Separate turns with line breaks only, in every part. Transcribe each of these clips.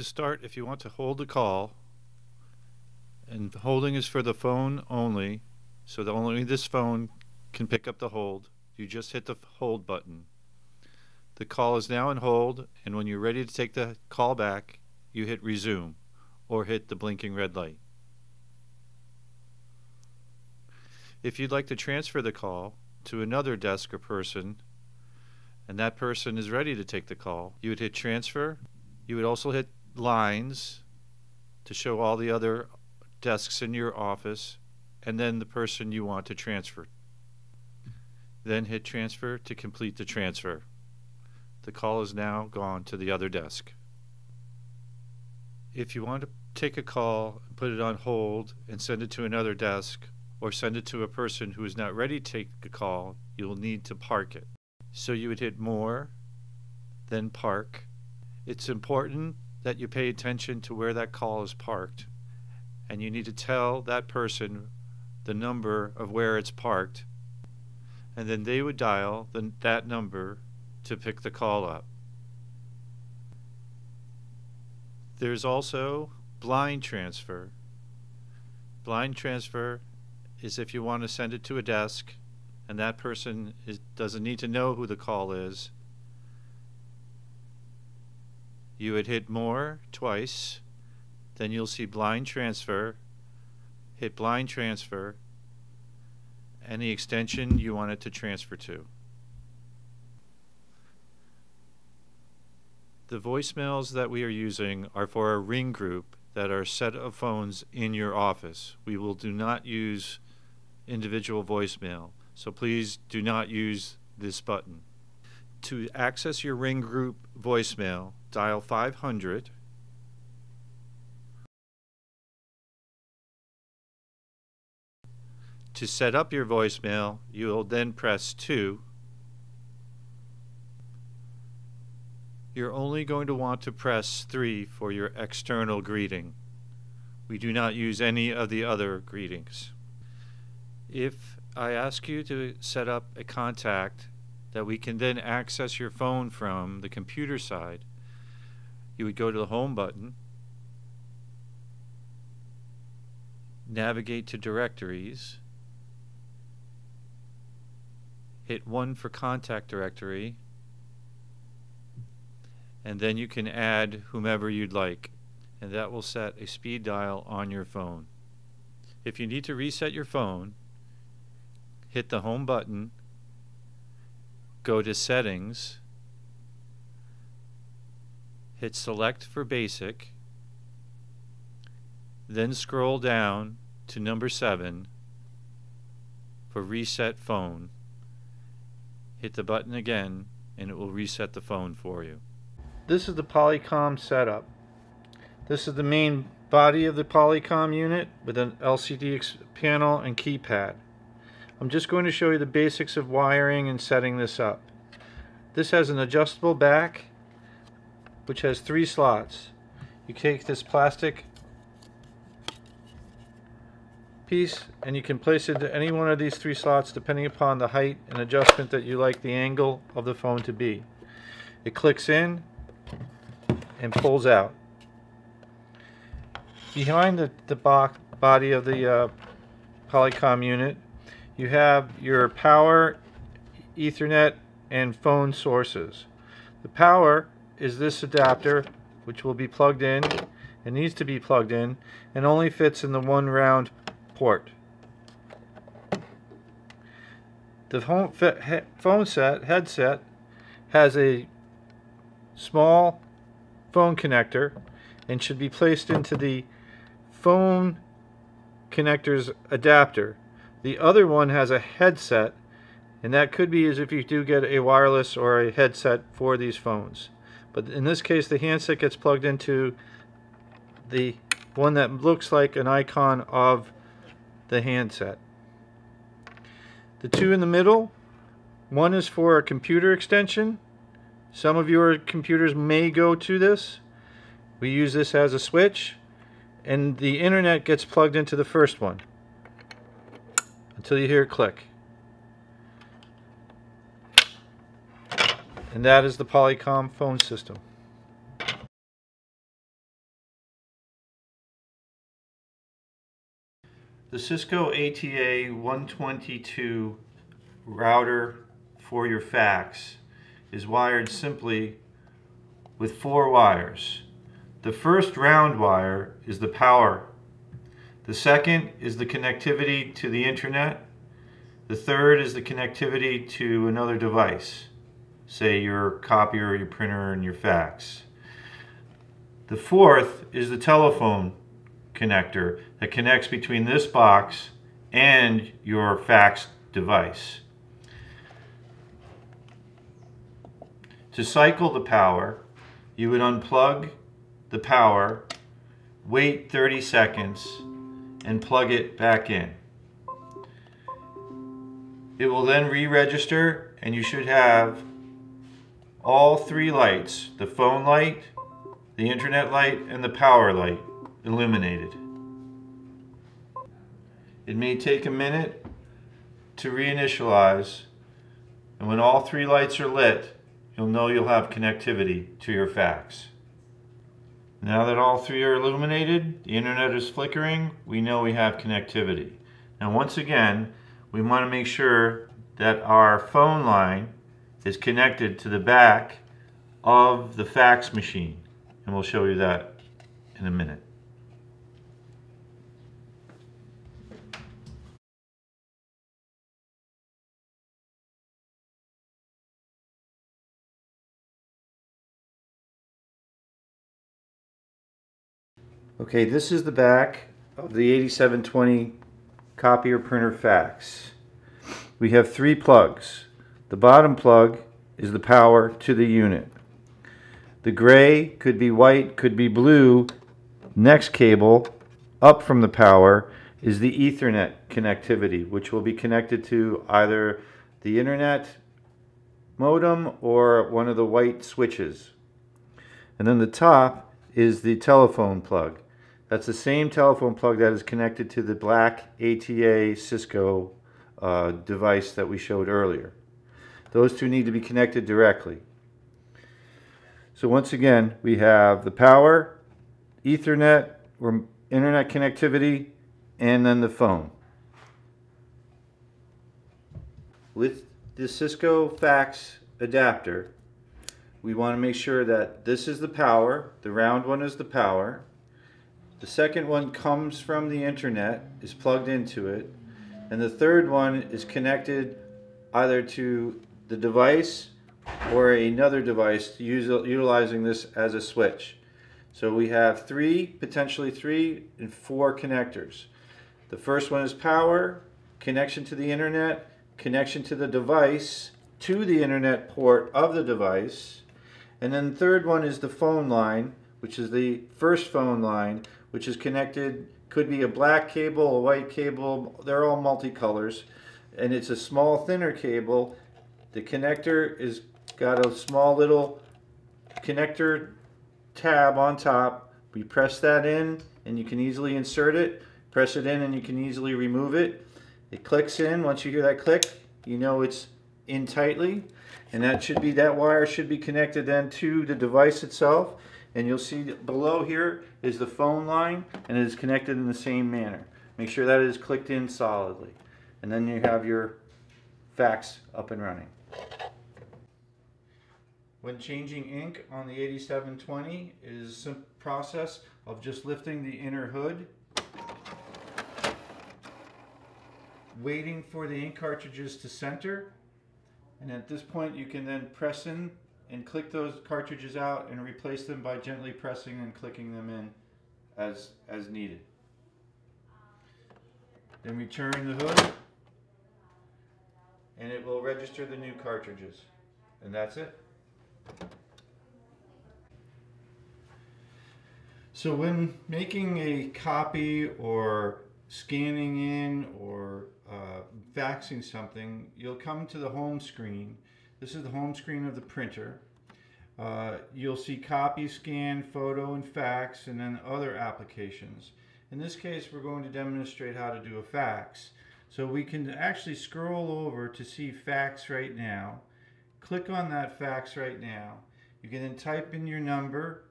To start, if you want to hold the call, and holding is for the phone only, so that only this phone can pick up the hold, you just hit the hold button. The call is now in hold, and when you're ready to take the call back, you hit resume or hit the blinking red light. If you'd like to transfer the call to another desk or person, and that person is ready to take the call, you would hit transfer. You would also hit lines to show all the other desks in your office, and then the person you want to transfer. Then hit transfer to complete the transfer. The call is now gone to the other desk. If you want to take a call, put it on hold, and send it to another desk, or send it to a person who is not ready to take a call, you will need to park it. So you would hit More, then Park. It's important that you pay attention to where that call is parked, and you need to tell that person the number of where it's parked, and then they would dial the, that number to pick the call up. There's also blind transfer. Blind transfer is if you want to send it to a desk and that person is, doesn't need to know who the call is. You would hit more twice, then you'll see blind transfer, hit blind transfer, and the extension you want it to transfer to. The voicemails that we are using are for a ring group that are a set of phones in your office. We will do not use individual voicemail, so please do not use this button. To access your ring group voicemail, dial 500 To set up your voicemail, you will then press 2 You're only going to want to press 3 for your external greeting. We do not use any of the other greetings. If I ask you to set up a contact that we can then access your phone from the computer side, you would go to the Home button, navigate to Directories, hit 1 for Contact Directory, and then you can add whomever you'd like and that will set a speed dial on your phone. If you need to reset your phone, hit the home button, go to settings, hit select for basic, then scroll down to number 7 for reset phone. Hit the button again and it will reset the phone for you. This is the Polycom setup. This is the main body of the Polycom unit with an LCD panel and keypad. I'm just going to show you the basics of wiring and setting this up. This has an adjustable back which has three slots. You take this plastic piece and you can place it into any one of these three slots depending upon the height and adjustment that you like the angle of the phone to be. It clicks in and pulls out. Behind the, the body of the uh, Polycom unit, you have your power, Ethernet, and phone sources. The power is this adapter, which will be plugged in, and needs to be plugged in, and only fits in the one round port. The phone set, headset, has a small phone connector and should be placed into the phone connector's adapter. The other one has a headset and that could be as if you do get a wireless or a headset for these phones. But in this case the handset gets plugged into the one that looks like an icon of the handset. The two in the middle, one is for a computer extension some of your computers may go to this. We use this as a switch and the internet gets plugged into the first one until you hear it click. And that is the Polycom phone system. The Cisco ATA 122 router for your fax is wired simply with four wires. The first round wire is the power. The second is the connectivity to the internet. The third is the connectivity to another device say your copier, your printer, and your fax. The fourth is the telephone connector that connects between this box and your fax device. To cycle the power, you would unplug the power, wait 30 seconds, and plug it back in. It will then re-register and you should have all three lights, the phone light, the internet light, and the power light illuminated. It may take a minute to reinitialize and when all three lights are lit you'll know you'll have connectivity to your fax. Now that all three are illuminated, the internet is flickering, we know we have connectivity. Now once again, we want to make sure that our phone line is connected to the back of the fax machine. And we'll show you that in a minute. Okay, this is the back of the 8720 copier printer fax. We have three plugs. The bottom plug is the power to the unit. The gray could be white, could be blue. Next cable up from the power is the Ethernet connectivity, which will be connected to either the internet modem or one of the white switches. And then the top is the telephone plug. That's the same telephone plug that is connected to the black ATA Cisco uh, device that we showed earlier. Those two need to be connected directly. So once again, we have the power, Ethernet, or internet connectivity, and then the phone. With the Cisco fax adapter, we want to make sure that this is the power, the round one is the power, the second one comes from the internet, is plugged into it. And the third one is connected either to the device or another device utilizing this as a switch. So we have three, potentially three, and four connectors. The first one is power, connection to the internet, connection to the device, to the internet port of the device. And then the third one is the phone line, which is the first phone line, which is connected, could be a black cable, a white cable, they're all multicolors. And it's a small thinner cable. The connector is got a small little connector tab on top. We press that in and you can easily insert it. Press it in and you can easily remove it. It clicks in. Once you hear that click, you know it's in tightly. And that should be that wire should be connected then to the device itself and you'll see below here is the phone line and it is connected in the same manner. Make sure that is clicked in solidly and then you have your fax up and running. When changing ink on the 8720 is a process of just lifting the inner hood, waiting for the ink cartridges to center, and at this point you can then press in and click those cartridges out and replace them by gently pressing and clicking them in as, as needed. Then return the hood and it will register the new cartridges. And that's it. So when making a copy or scanning in or uh, faxing something, you'll come to the home screen this is the home screen of the printer. Uh, you'll see copy, scan, photo, and fax, and then other applications. In this case, we're going to demonstrate how to do a fax. So we can actually scroll over to see fax right now. Click on that fax right now. You can then type in your number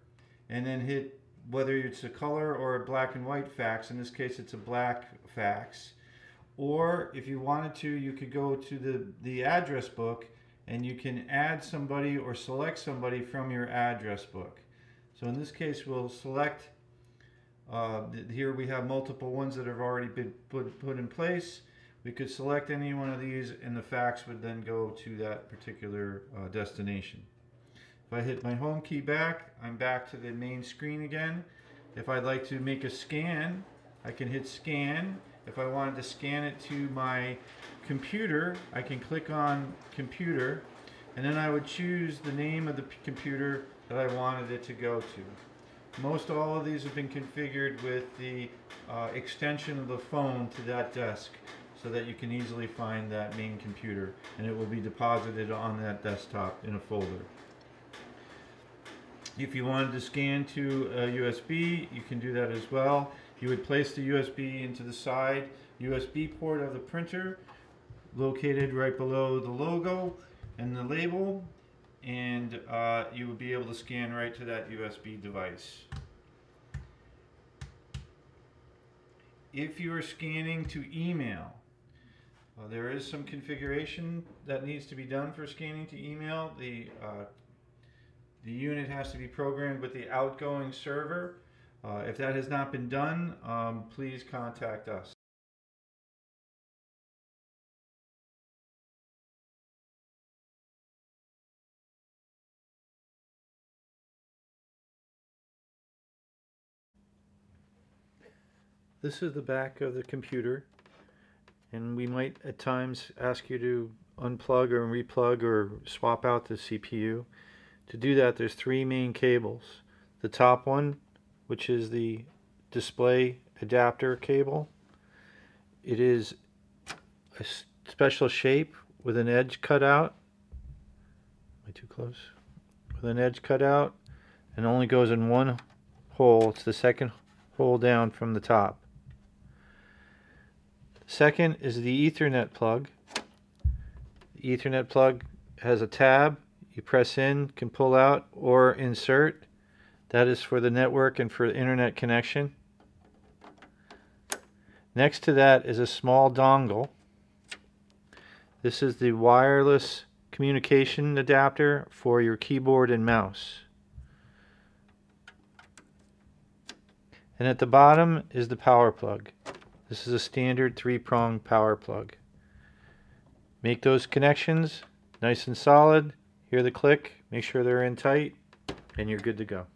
and then hit whether it's a color or a black and white fax. In this case, it's a black fax. Or if you wanted to, you could go to the, the address book and you can add somebody or select somebody from your address book. So in this case, we'll select, uh, here we have multiple ones that have already been put, put in place. We could select any one of these and the fax would then go to that particular uh, destination. If I hit my home key back, I'm back to the main screen again. If I'd like to make a scan, I can hit scan. If I wanted to scan it to my computer, I can click on computer and then I would choose the name of the computer that I wanted it to go to. Most all of these have been configured with the uh, extension of the phone to that desk so that you can easily find that main computer and it will be deposited on that desktop in a folder. If you wanted to scan to a USB, you can do that as well. You would place the USB into the side USB port of the printer, located right below the logo and the label, and uh, you would be able to scan right to that USB device. If you are scanning to email, uh, there is some configuration that needs to be done for scanning to email. The uh, the unit has to be programmed with the outgoing server. Uh, if that has not been done, um, please contact us. This is the back of the computer and we might at times ask you to unplug or replug or swap out the CPU. To do that, there's three main cables. The top one, which is the display adapter cable, it is a special shape with an edge cut out. Am I too close? With an edge cut out and only goes in one hole. It's the second hole down from the top. Second is the Ethernet plug. The Ethernet plug has a tab you press in, can pull out or insert. That is for the network and for the internet connection. Next to that is a small dongle. This is the wireless communication adapter for your keyboard and mouse. And at the bottom is the power plug. This is a standard three-prong power plug. Make those connections nice and solid Hear the click, make sure they're in tight, and you're good to go.